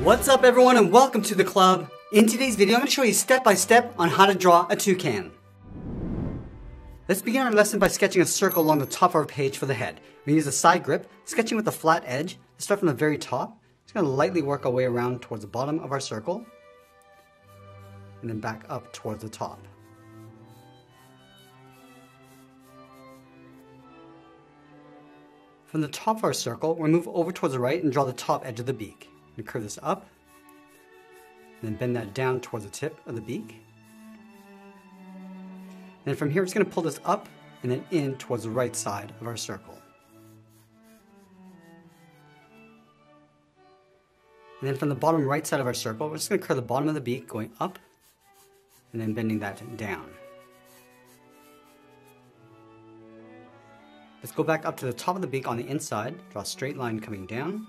What's up everyone and welcome to the club. In today's video I'm going to show you step by step on how to draw a toucan. Let's begin our lesson by sketching a circle along the top of our page for the head. We use a side grip, sketching with a flat edge. Let's start from the very top. Just going to lightly work our way around towards the bottom of our circle. And then back up towards the top. From the top of our circle, we'll move over towards the right and draw the top edge of the beak. And curve this up, and then bend that down towards the tip of the beak. And from here, it's going to pull this up and then in towards the right side of our circle. And then from the bottom right side of our circle, we're just going to curve the bottom of the beak going up and then bending that down. Let's go back up to the top of the beak on the inside, draw a straight line coming down,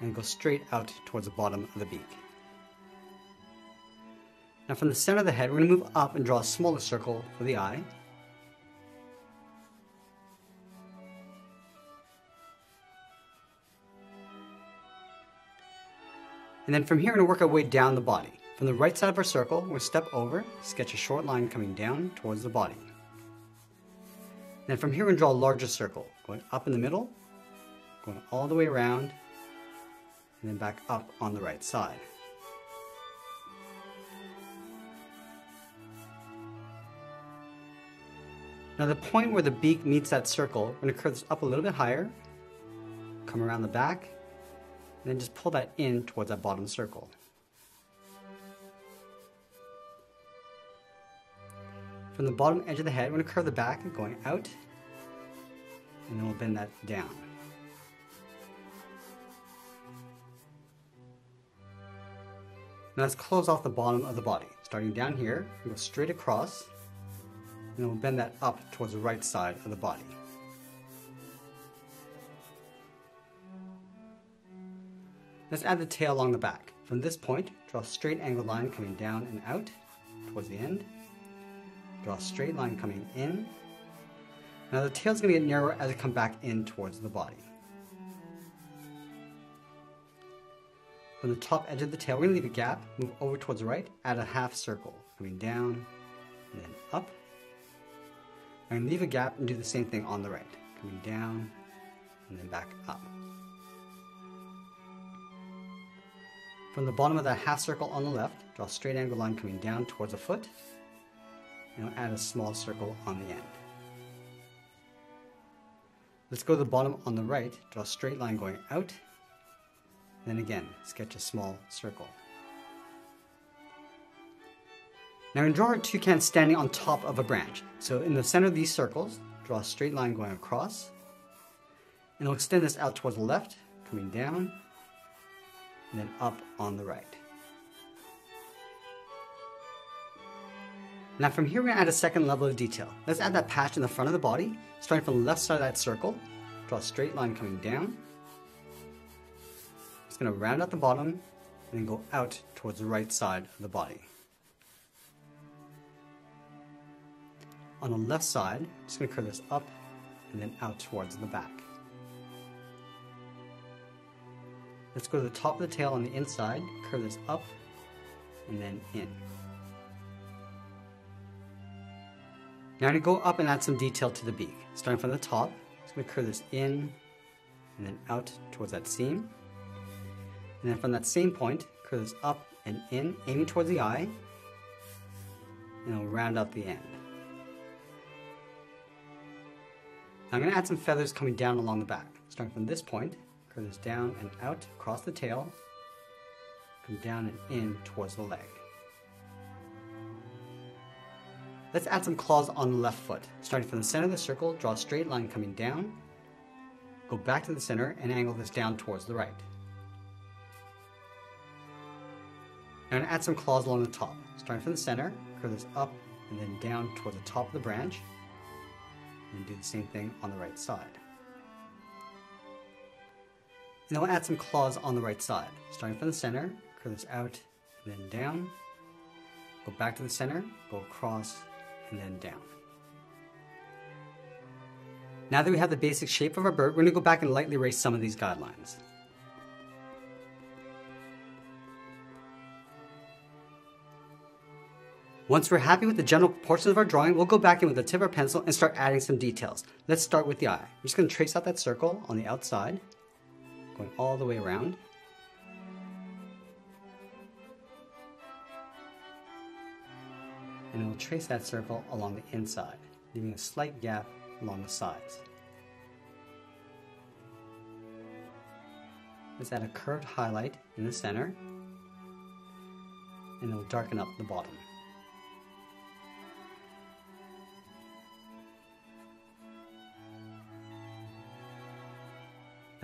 and go straight out towards the bottom of the beak. Now from the center of the head, we're going to move up and draw a smaller circle for the eye. And then from here, we're going to work our way down the body. From the right side of our circle, we'll step over, sketch a short line coming down towards the body. Then from here, we're going to draw a larger circle, going up in the middle, going all the way around, and then back up on the right side. Now the point where the beak meets that circle, we're to curve this up a little bit higher, come around the back, and then just pull that in towards that bottom circle. From the bottom edge of the head, we're to curve the back going out, and then we'll bend that down. Now let's close off the bottom of the body. Starting down here, we go straight across, and then we'll bend that up towards the right side of the body. Let's add the tail along the back. From this point, draw a straight angled line coming down and out towards the end. Draw a straight line coming in. Now the tail is going to get narrower as it comes back in towards the body. From the top edge of the tail, we're to leave a gap, move over towards the right, add a half circle, coming down, and then up. To leave a gap and do the same thing on the right, coming down, and then back up. From the bottom of that half circle on the left, draw a straight angle line coming down towards the foot, and add a small circle on the end. Let's go to the bottom on the right, draw a straight line going out, then again, sketch a small circle. Now to draw our toucan standing on top of a branch. So in the center of these circles, draw a straight line going across, and we'll extend this out towards the left, coming down, and then up on the right. Now from here we're going to add a second level of detail. Let's add that patch in the front of the body, starting from the left side of that circle, draw a straight line coming down, it's going to round out the bottom and then go out towards the right side of the body. On the left side, I'm just going to curve this up and then out towards the back. Let's go to the top of the tail on the inside, curve this up and then in. Now to go up and add some detail to the beak. Starting from the top, just going to curve this in and then out towards that seam. And then from that same point, curve this up and in, aiming towards the eye, and it'll round out the end. Now I'm going to add some feathers coming down along the back. Starting from this point, curve this down and out across the tail, come down and in towards the leg. Let's add some claws on the left foot. Starting from the center of the circle, draw a straight line coming down, go back to the center and angle this down towards the right. Now I'm to add some claws along the top. Starting from the center, curve this up and then down toward the top of the branch. And do the same thing on the right side. And then we'll add some claws on the right side. Starting from the center, curve this out and then down. Go back to the center, go across and then down. Now that we have the basic shape of our bird, we're going to go back and lightly erase some of these guidelines. Once we're happy with the general proportions of our drawing, we'll go back in with the tip of our pencil and start adding some details. Let's start with the eye. I'm just going to trace out that circle on the outside, going all the way around. And we'll trace that circle along the inside, leaving a slight gap along the sides. Let's add a curved highlight in the center, and it will darken up the bottom.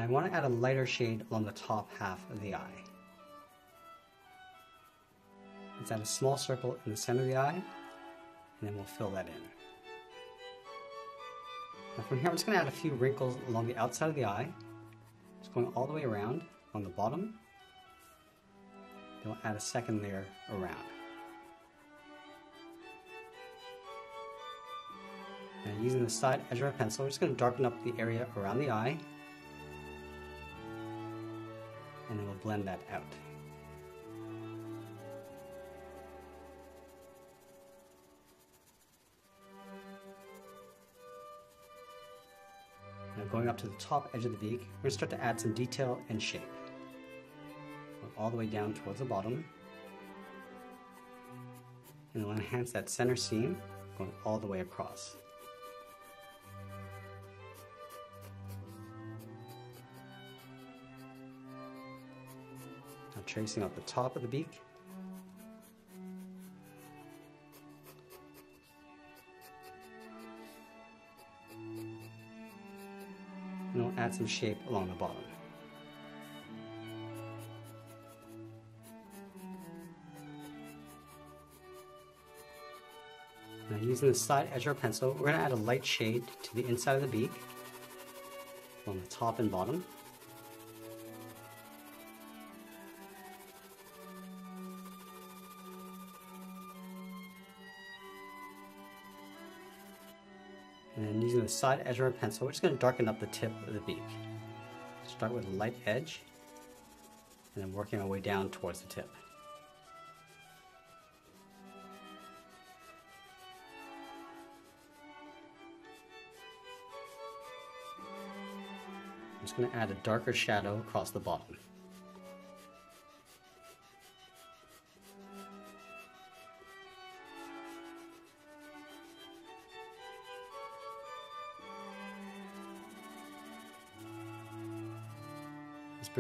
I want to add a lighter shade along the top half of the eye. Let's add a small circle in the center of the eye, and then we'll fill that in. Now from here, I'm just going to add a few wrinkles along the outside of the eye, just going all the way around on the bottom. Then we'll add a second layer around. And using the side edge of our pencil, we're just going to darken up the area around the eye and then we'll blend that out. Now going up to the top edge of the beak, we're going to start to add some detail and shape. All the way down towards the bottom. And we'll enhance that center seam going all the way across. Tracing out the top of the beak. And we'll add some shape along the bottom. Now using the side edge of our pencil, we're going to add a light shade to the inside of the beak, on the top and bottom. Using the side edge of our pencil, we're just going to darken up the tip of the beak. Start with a light edge, and then working our way down towards the tip. I'm just going to add a darker shadow across the bottom.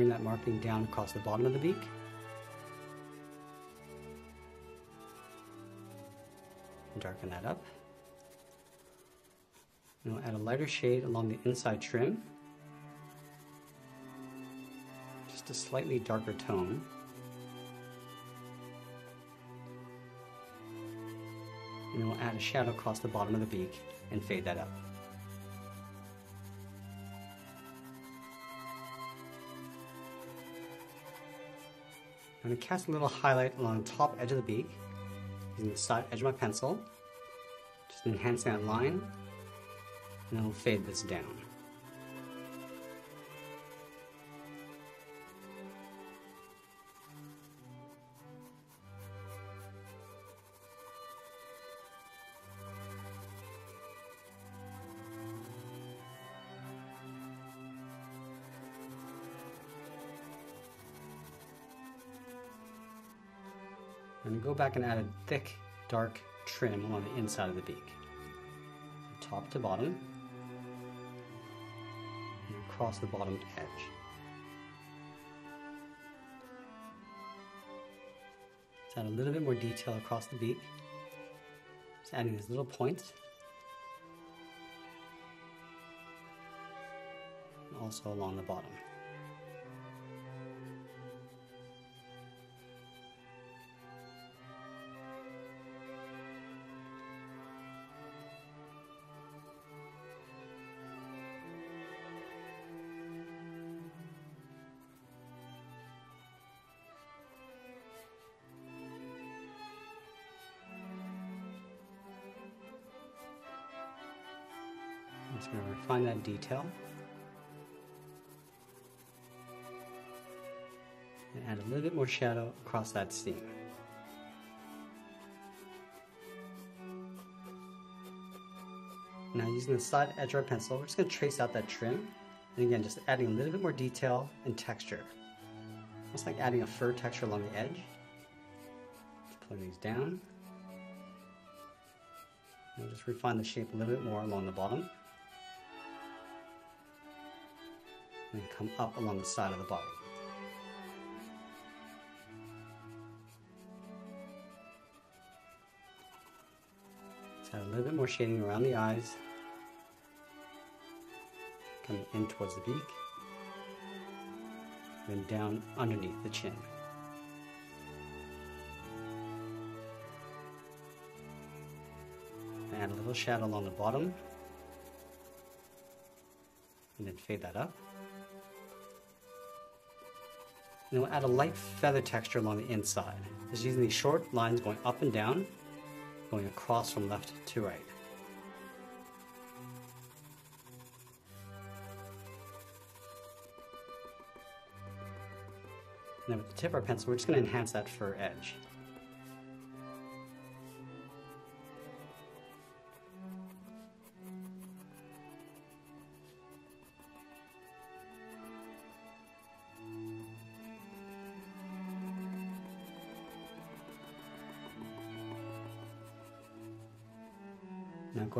Bring that marking down across the bottom of the beak. Darken that up. And we'll add a lighter shade along the inside trim. Just a slightly darker tone. And we'll add a shadow across the bottom of the beak and fade that up. I'm to cast a little highlight along the top edge of the beak using the side edge of my pencil, just enhancing that line, and then we'll fade this down. And go back and add a thick, dark trim along the inside of the beak. Top to bottom. And across the bottom edge. Let's add a little bit more detail across the beak. Just adding these little points. And also along the bottom. just going to refine that detail. And add a little bit more shadow across that seam. Now using the side edge of our pencil, we're just going to trace out that trim. And again, just adding a little bit more detail and texture. Almost like adding a fur texture along the edge. Pulling these down. And just refine the shape a little bit more along the bottom. And come up along the side of the body. Let's add a little bit more shading around the eyes. Coming in towards the beak. Then down underneath the chin. Add a little shadow along the bottom. And then fade that up. And we'll add a light feather texture along the inside. Just using these short lines going up and down, going across from left to right. And then with the tip of our pencil, we're just going to enhance that fur edge.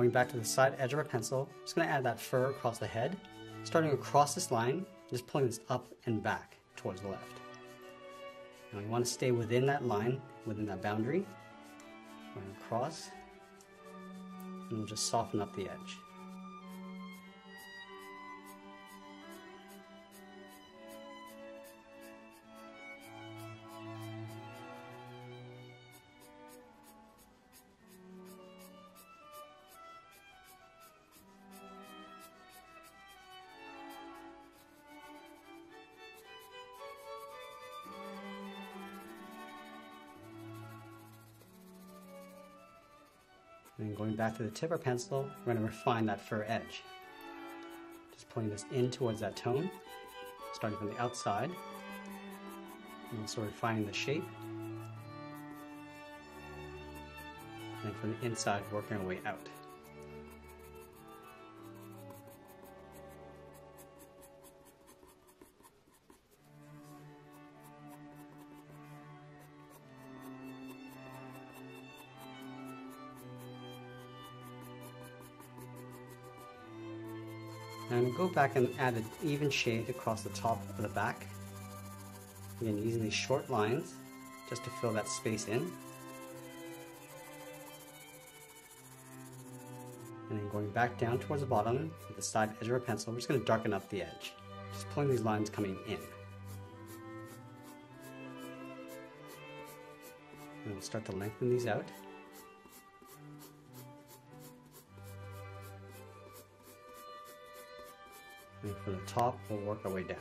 Going back to the side edge of our pencil, I'm just going to add that fur across the head, starting across this line, just pulling this up and back towards the left. Now you want to stay within that line, within that boundary, going across, and we'll just soften up the edge. Back to the tip of our pencil, we're going to refine that fur edge. Just pulling this in towards that tone, starting from the outside, and also refining the shape. And then from the inside, working our way out. Go back and add an even shade across the top of the back. Again, using these short lines just to fill that space in. And then going back down towards the bottom with the side edge of our pencil, we're just going to darken up the edge. Just pulling these lines coming in. And we'll start to lengthen these out. And from the top, we'll work our way down.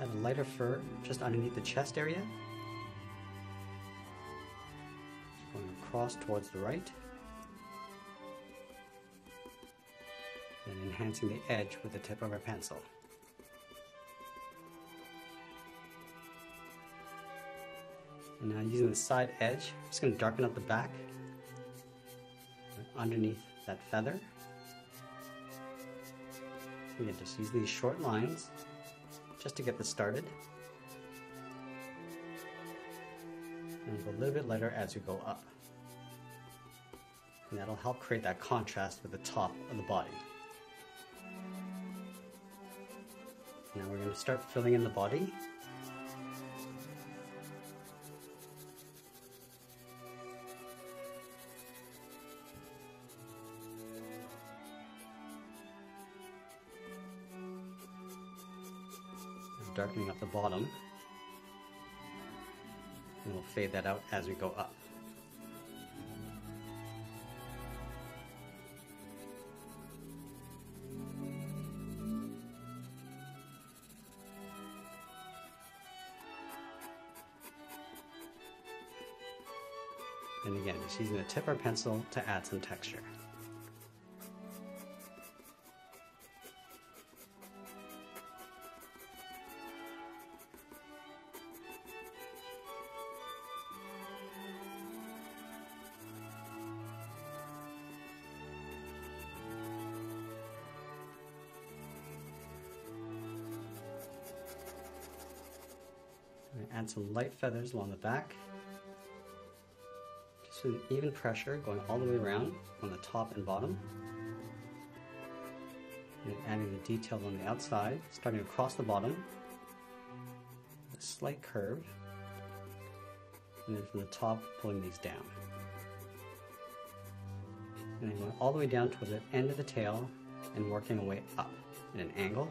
Add a lighter fur just underneath the chest area. Going across towards the right. Enhancing the edge with the tip of our pencil. And now using the side edge, I'm just going to darken up the back underneath that feather. We can just use these short lines just to get this started. And go a little bit lighter as we go up. And that'll help create that contrast with the top of the body. Now we're going to start filling in the body darkening up the bottom. And we'll fade that out as we go up. Using a tip or pencil to add some texture. add some light feathers along the back. With even pressure going all the way around on the top and bottom. And adding the details on the outside, starting across the bottom. A slight curve. And then from the top, pulling these down. And then going all the way down towards the end of the tail and working our way up in an angle.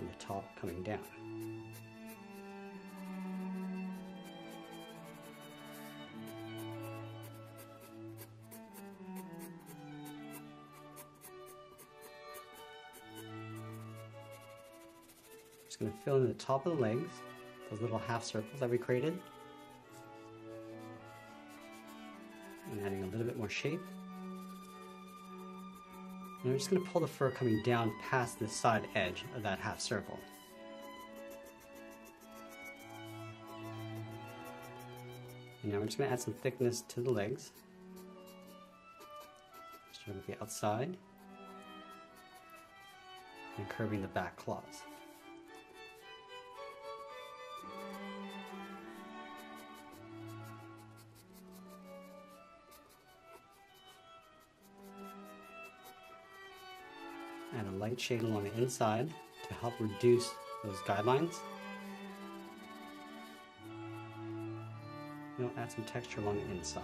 From the top coming down. Just going to fill in the top of the legs, those little half circles that we created. And adding a little bit more shape. And we're just going to pull the fur coming down past the side edge of that half circle. And now we're just going to add some thickness to the legs. Starting with the outside and curving the back claws. Light shade along the inside to help reduce those guidelines. You'll add some texture along the inside.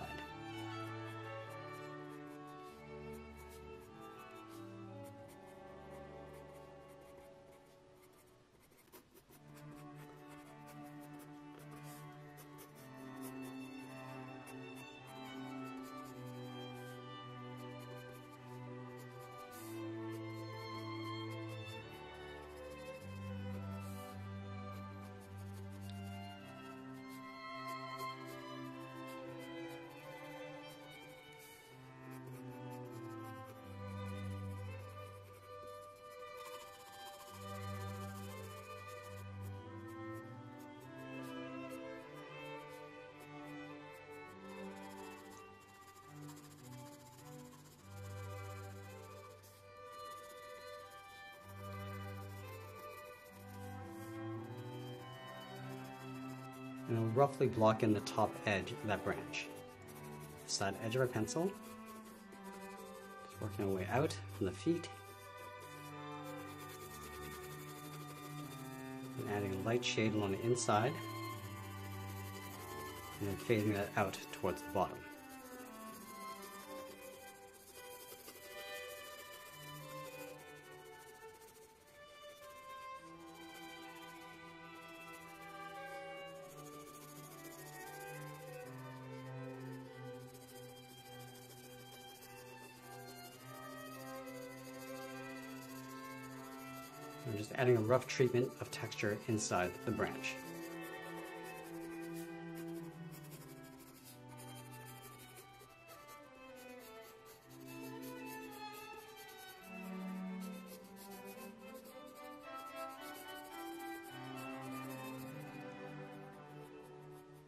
And we'll roughly block in the top edge of that branch. Side edge of our pencil. Just working our way out from the feet. And adding a light shade along the inside. And then fading that out towards the bottom. Adding a rough treatment of texture inside the branch.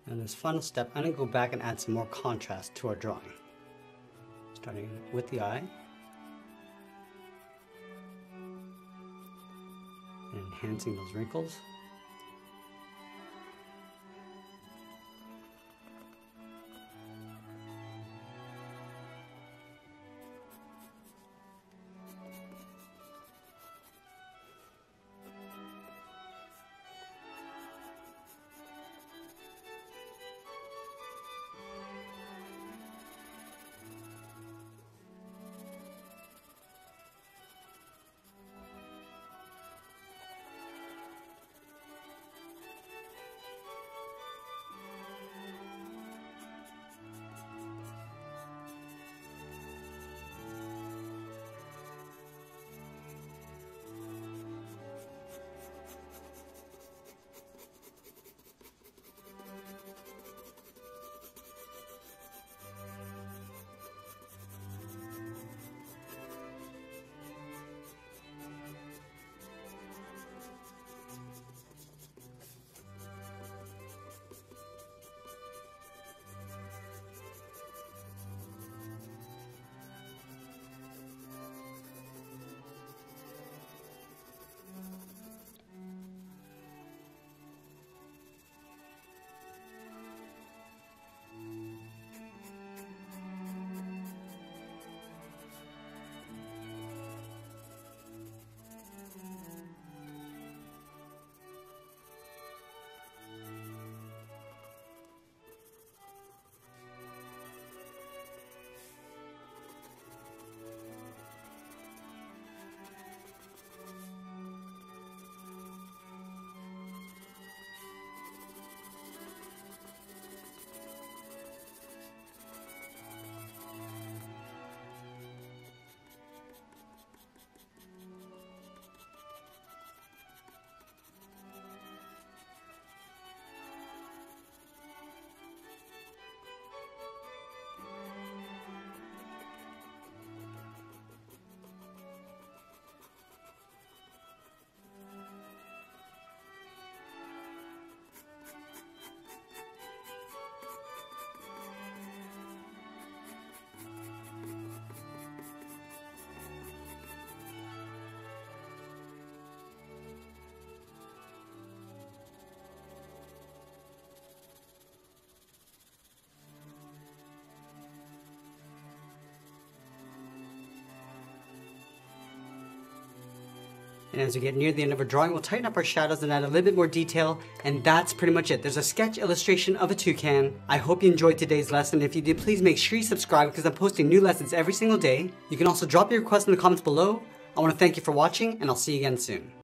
And this final step, I'm going to go back and add some more contrast to our drawing. Starting with the eye. Enhancing those wrinkles. And as we get near the end of our drawing, we'll tighten up our shadows and add a little bit more detail. And that's pretty much it. There's a sketch illustration of a toucan. I hope you enjoyed today's lesson. If you did, please make sure you subscribe because I'm posting new lessons every single day. You can also drop your requests in the comments below. I want to thank you for watching and I'll see you again soon.